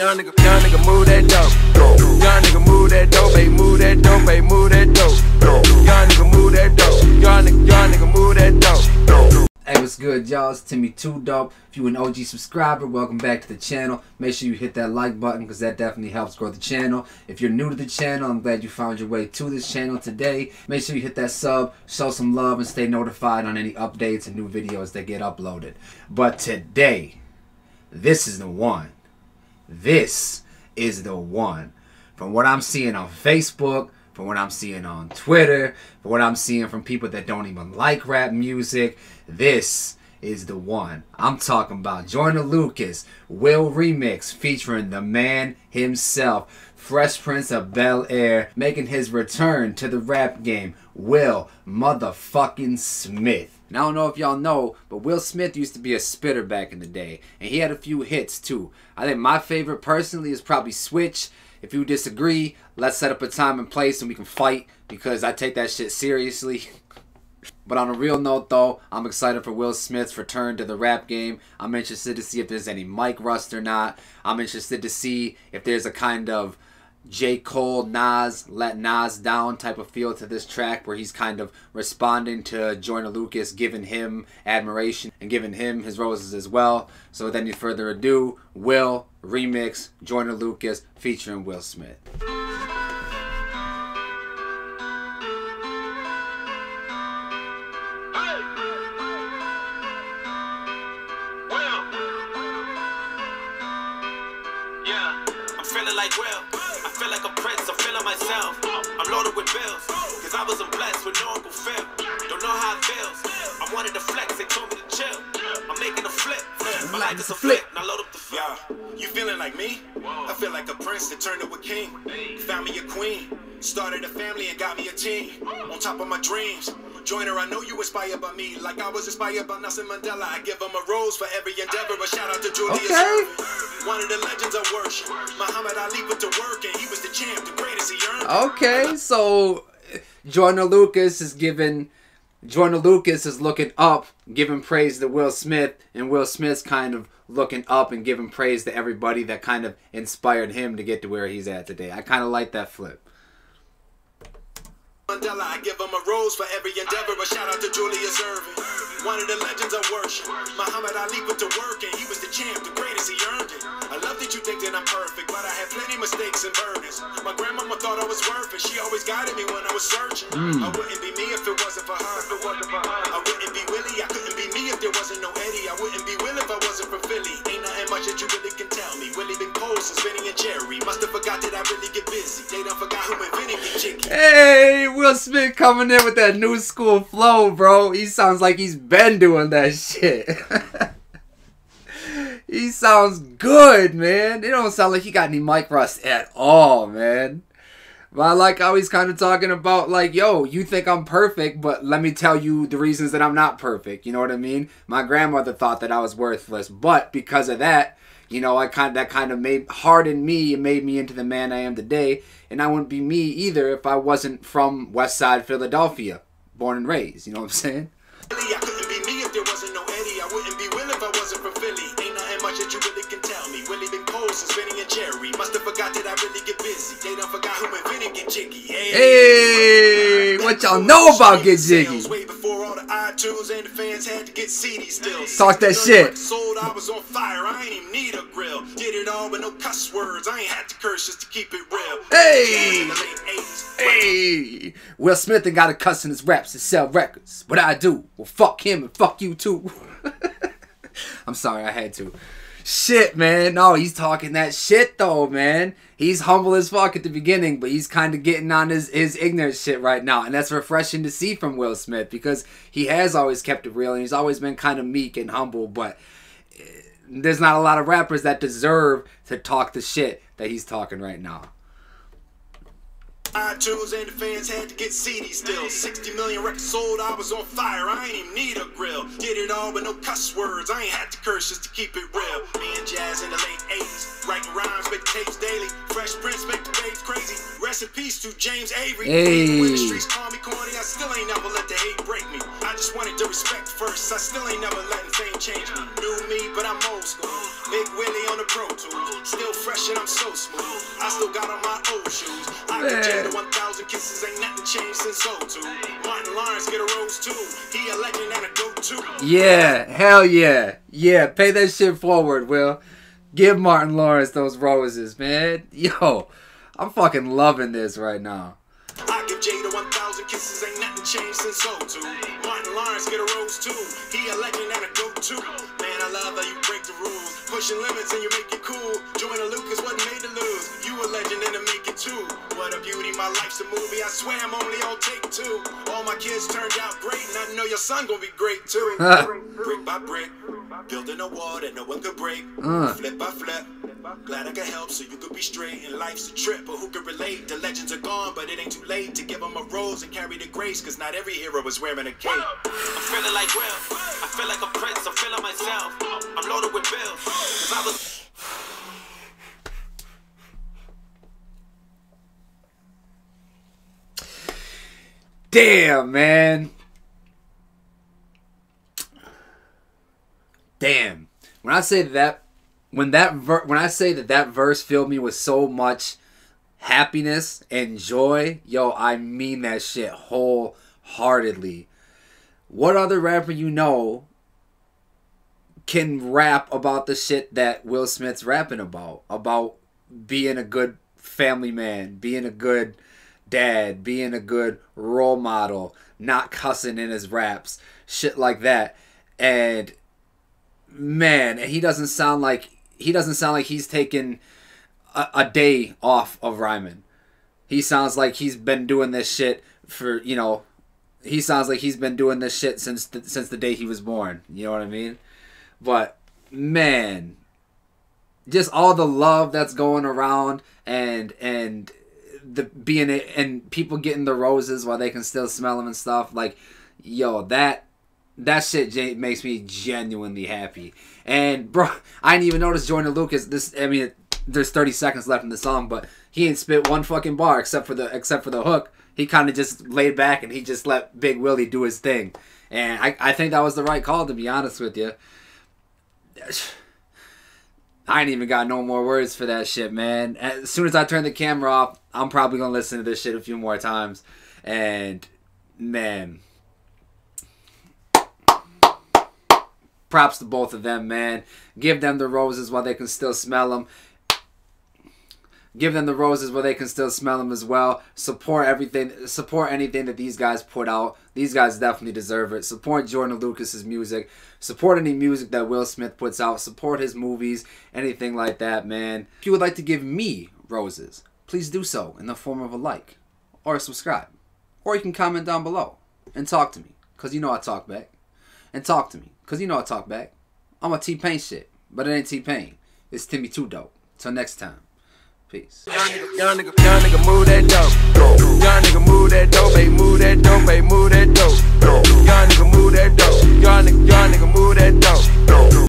Young nigga, young nigga, move that dope. Young nigga, move that dope, baby, move that dope, baby, move that dope. Young nigga, move that dope. Young nigga, young nigga, move that dope. Hey, what's good, y'all? It's Timmy 2Dope. If you an OG subscriber, welcome back to the channel. Make sure you hit that like button because that definitely helps grow the channel. If you're new to the channel, I'm glad you found your way to this channel today. Make sure you hit that sub, show some love, and stay notified on any updates and new videos that get uploaded. But today, this is the one. This is the one. From what I'm seeing on Facebook, from what I'm seeing on Twitter, from what I'm seeing from people that don't even like rap music, this is the one. I'm talking about Joyner Lucas, Will Remix featuring the man himself, Fresh Prince of Bel Air, making his return to the rap game, Will motherfucking Smith. And I don't know if y'all know, but Will Smith used to be a spitter back in the day, and he had a few hits too. I think my favorite personally is probably Switch. If you disagree, let's set up a time and place and we can fight because I take that shit seriously. But on a real note, though, I'm excited for Will Smith's return to the rap game. I'm interested to see if there's any mic rust or not. I'm interested to see if there's a kind of J. Cole, Nas, let Nas down type of feel to this track where he's kind of responding to Joyner Lucas, giving him admiration and giving him his roses as well. So without any further ado, Will remix Joyner Lucas featuring Will Smith. Yeah, I'm feeling like Will. Feel like a prince, I'm feeling myself. I'm loaded with bills, cause I wasn't blessed with no Uncle Phil. Don't know how it feels. I wanted to flex, they told me to chill. I'm making a flip. My life is a flip, now load up the flip. Yeah, you feeling like me? I feel like a prince that turned to a king. Found me a queen. Started a family and got me a team. On top of my dreams. Joyner, I know you inspired by me, like I was inspired by Nelson Mandela. I give him a rose for every endeavor. A shout out to Julius Okay. One of the legends I worship. Muhammad Ali put to work, and he was the champ, the greatest he earned. Okay, so Joyner Lucas is giving Joyner Lucas is looking up, giving praise to Will Smith, and Will Smith's kind of looking up and giving praise to everybody that kind of inspired him to get to where he's at today. I kind of like that flip. Mandela, I give him a rose for every endeavor. A shout out to Julius Erving. One of the legends I worship. Muhammad Ali put to work, and he was the champ, the greatest he earned it. I love that you think that I'm perfect, but I had plenty mistakes and burdens. My grandmama thought I was worth it. She always guided me when I was searching. Mm. I wouldn't be me if it wasn't for her. If it wasn't for her. Will Smith coming in with that new school flow, bro. He sounds like he's been doing that shit. he sounds good, man. It don't sound like he got any mic rust at all, man. But I like how he's kind of talking about like, yo, you think I'm perfect, but let me tell you the reasons that I'm not perfect. You know what I mean? My grandmother thought that I was worthless, but because of that, you know, I kind of, that kind of made hardened me and made me into the man I am today. And I wouldn't be me either if I wasn't from West Side Philadelphia, born and raised. You know what I'm saying? I couldn't be me if there wasn't no Eddie. I wouldn't be Will if I wasn't from Philly. Ain't nothing much that you really can Jerry. Must have forgot that I really get busy. They done forgot who invented Get Jiggy. Hey, hey what y'all know about Get Jiggy? Way before all the iTunes and the fans had to get CDs still. Talk that shit. Sold, I was on fire. I ain't even need a grill. Did it all with no cuss words. I ain't had to curse just to keep it real. Hey. In the late 80s. Hey, Will Smith ain't got a cuss in his raps to sell records. What I do? Well, fuck him and fuck you too. I'm sorry, I had to. Shit, man. No, he's talking that shit though, man. He's humble as fuck at the beginning, but he's kind of getting on his, his ignorant shit right now. And that's refreshing to see from Will Smith because he has always kept it real and he's always been kind of meek and humble, but eh, there's not a lot of rappers that deserve to talk the shit that he's talking right now. iTunes and the fans had to get CDs still. 60 million records sold, I was on fire. I ain't even need a grill. Did it all but no cuss words. I ain't had to curse just to keep it real. Me and Jazz in the late 80s. Writing rhymes, Tapes daily. Fresh Prince make the babes crazy. Rest in peace to James Avery. Hey. When the streets call me corny, I still ain't never let the hate break me. I just wanted the respect first. I still ain't never letting fame change me. New me, but I'm old school. Big Willie on the Pro Tools. Still fresh and I'm so smooth. I still got on my old shoes. I can Jada 1,000 kisses. Ain't nothing changed since 02. Martin Lawrence get a rose too. He a legend and a go-to. Yeah, hell yeah. Yeah, pay that shit forward, Will. Give Martin Lawrence those roses, man. Yo, I'm fucking loving this right now. I give Jada 1,000 kisses, ain't nothing changed since 02. Martin Lawrence get a rose too. He a legend and a go-to. Man, I love how you break the rules. Pushing limits and you make it cool. Joyner Lucas wasn't made to lose. You a legend and to make it too. What a beauty, my life's a movie. I swear I'm only on take two. All my kids turned out great, and I know your son gonna be great too. brick by brick, building a wall that no one could break. Uh. Flip by flip. Glad I could help so you could be straight. And life's a trip, but who could relate? The legends are gone, but it ain't too late to give them a rose and carry the grace. Cause not every hero is wearing a cape. I'm feeling like Will. I feel like a prince. I'm feeling myself. I'm loaded with bills. Cause I was. Damn, man. Damn. When I say that, when that ver- when I say that that verse filled me with so much happiness and joy, yo, I mean that shit wholeheartedly. What other rapper you know can rap about the shit that Will Smith's rapping about? About being a good family man, being a good dad, being a good role model, not cussing in his raps, shit like that. And man, he doesn't sound like he doesn't sound like he's taken a, a day off of rhyming. He sounds like he's been doing this shit for you know. He sounds like he's been doing this shit since the, since the day he was born. You know what I mean? But man, just all the love that's going around and and the being and people getting the roses while they can still smell them and stuff like yo that that shit makes me genuinely happy. And bro i didn't even notice Joyner Lucas this i mean there's 30 seconds left in the song but he ain't spit one fucking bar except for the except for the hook. He kind of just laid back and he just let big willie do his thing. And I, I think that was the right call to be honest with you I ain't even got no more words for that shit, man. As soon as I turn the camera off, I'm probably gonna listen to this shit a few more times. And man, props to both of them, man. Give them the roses while they can still smell them. Give them the roses where they can still smell them as well. Support everything. Support anything that these guys put out. These guys definitely deserve it. Support Joyner Lucas's music. Support any music that Will Smith puts out. Support his movies. Anything like that, man. If you would like to give me roses, please do so in the form of a like or a subscribe. Or you can comment down below and talk to me. Cause you know I talk back and talk to me. Because you know I talk back. I'm a T-Pain shit. But it ain't T-Pain. It's Timmy 2Dope. Till next time. Peace. Young nigga, move that dope. Young nigga, move that dope. Move that dope. Move that dope. Young nigga, move that dope. Young nigga, move that dope.